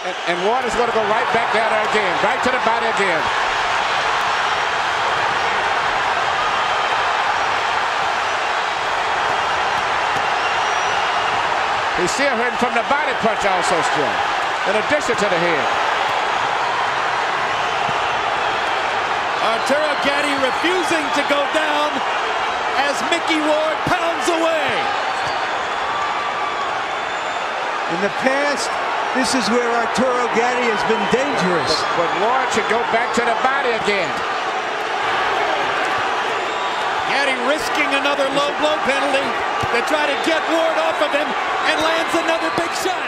And, and Ward is going to go right back down there again. Right to the body again. He's still hurting from the body punch also still. In addition to the head. Arturo Gatti refusing to go down as Micky Ward pounds away. In the past, this is where Arturo Gatti has been dangerous. But, but Ward should go back to the body again. Gatti risking another low blow penalty to try to get Ward off of him and lands another big shot.